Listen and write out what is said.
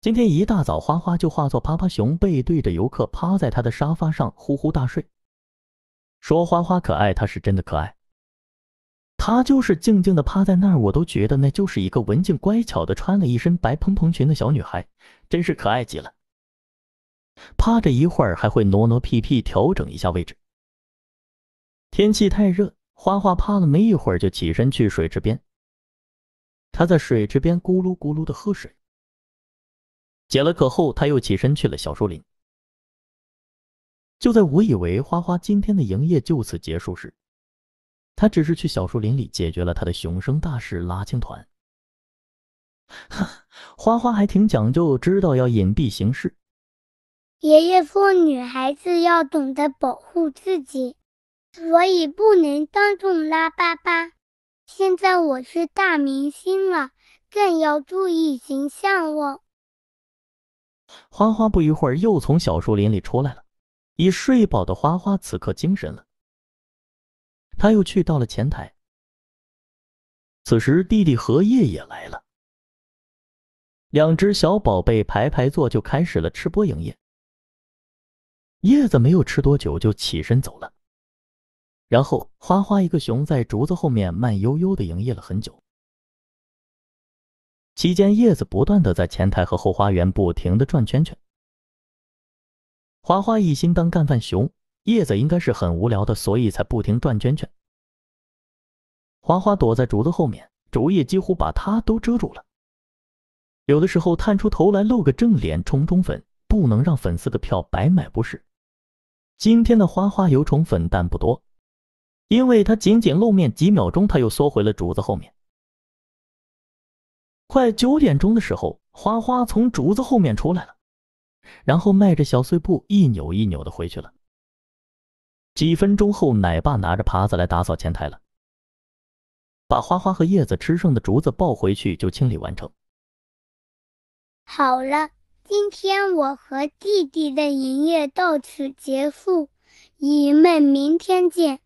今天一大早，花花就化作趴趴熊，背对着游客，趴在他的沙发上呼呼大睡。说花花可爱，她是真的可爱。她就是静静的趴在那儿，我都觉得那就是一个文静乖巧的，穿了一身白蓬蓬裙的小女孩，真是可爱极了。趴着一会儿，还会挪挪屁屁，调整一下位置。天气太热，花花趴了没一会儿，就起身去水池边。他在水池边咕噜咕噜的喝水。解了渴后，他又起身去了小树林。就在我以为花花今天的营业就此结束时，他只是去小树林里解决了他的熊生大事，拉青团。花花还挺讲究，知道要隐蔽行事。爷爷说，女孩子要懂得保护自己，所以不能当众拉粑粑。现在我是大明星了，更要注意形象哦。花花不一会儿又从小树林里出来了，已睡饱的花花此刻精神了。他又去到了前台。此时弟弟荷叶也来了，两只小宝贝排排坐，就开始了吃播营业。叶子没有吃多久就起身走了，然后花花一个熊在竹子后面慢悠悠的营业了很久。期间，叶子不断的在前台和后花园不停的转圈圈。花花一心当干饭熊，叶子应该是很无聊的，所以才不停转圈圈。花花躲在竹子后面，竹叶几乎把它都遮住了。有的时候探出头来露个正脸冲冲粉，不能让粉丝的票白买不是。今天的花花有宠粉，但不多，因为他仅仅露面几秒钟，他又缩回了竹子后面。快九点钟的时候，花花从竹子后面出来了，然后迈着小碎步一扭一扭的回去了。几分钟后，奶爸拿着耙子来打扫前台了，把花花和叶子吃剩的竹子抱回去就清理完成。好了，今天我和弟弟的营业到此结束，姨们明天见。